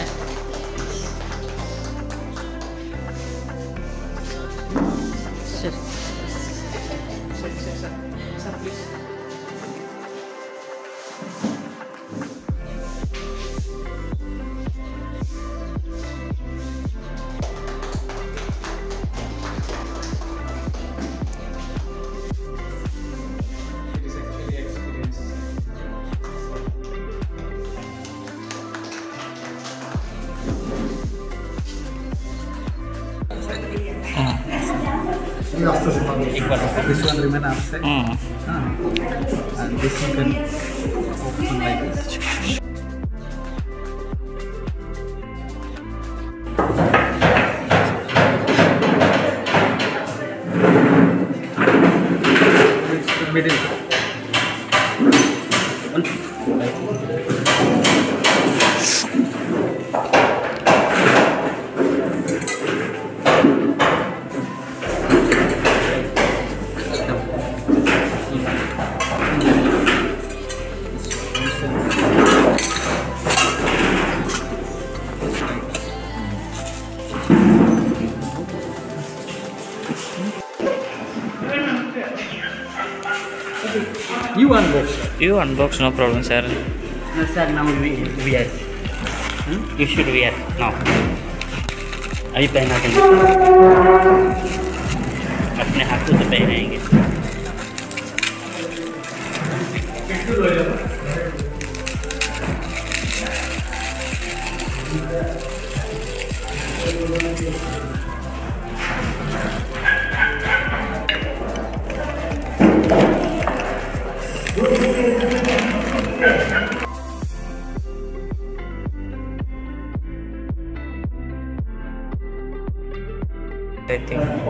れシュッ This one. And this you can open like this. Middle. You unbox. You unbox, no problem, sir. No, sir, now we wear. You should wear now. अभी पहना के अपने हाथों से पहनाएंगे I think. Uh,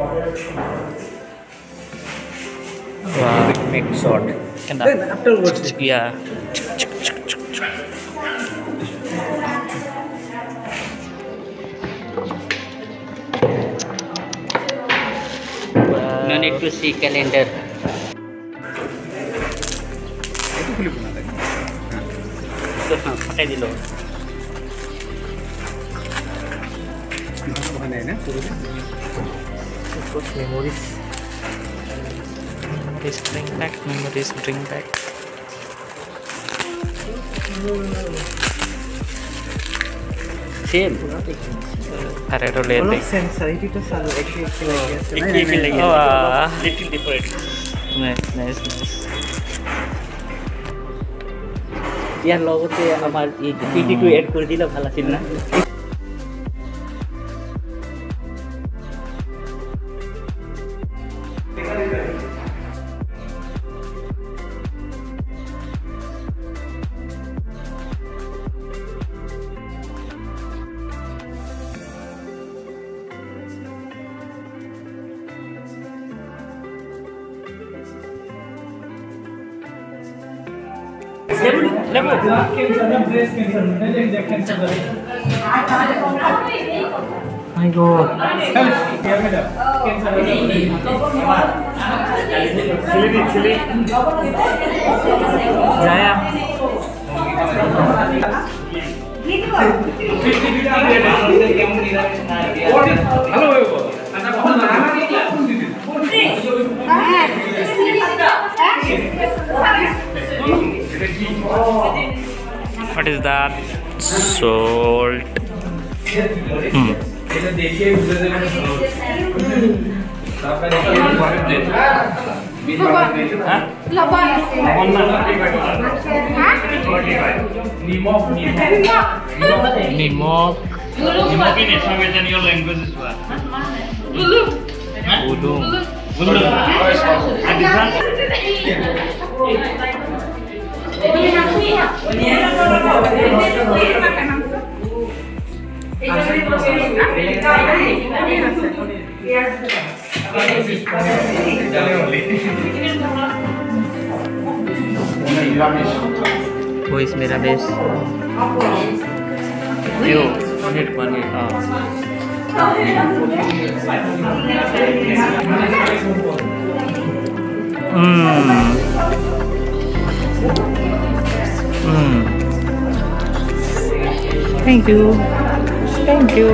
wow, it makes short. Then afterwards. Yeah. Need to see calendar. kulit pun ada. pakai dulu. Mana ini? Turunnya. আরে এটা late দেখ sensitivity চালু একটু একটু লাগি আছে না একটু লাগি আছে little different nice nice nice ইয়ার লগতে আমাৰ এই টি টি টু এড কৰে দিলে ভাল আছিল না लेबू लेबू कैंसर है ब्रेस्ट कैंसर है लेकिन देख कैंसर है my god cancer chilli chilli जाया hello what is that salt hmm. Nimok, वो इस मेरा बेस। क्यों? पनीर पनीर हाँ Ah. Hmm. Hmm. Thank you. Thank you.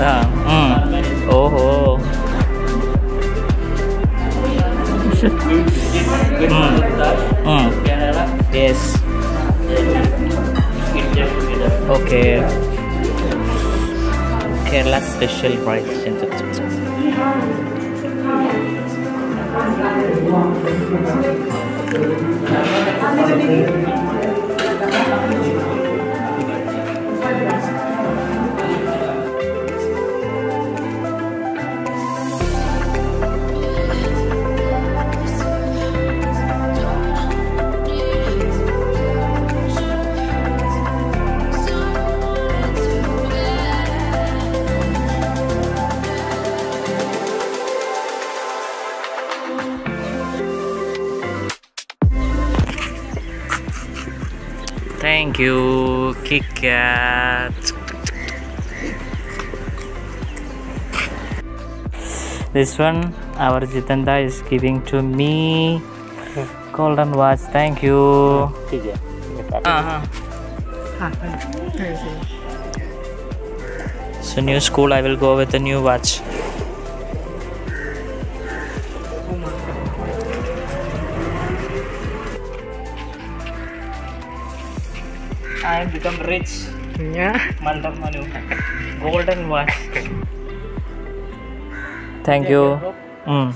हाँ ओहो yes okay Kerala special price Thank you, KitKat. This one, our Jitanda is giving to me. Golden watch, thank you. Uh -huh. So new school, I will go with a new watch. I become rich. Yeah. Mantap manu. Golden watch. Thank you. Mm.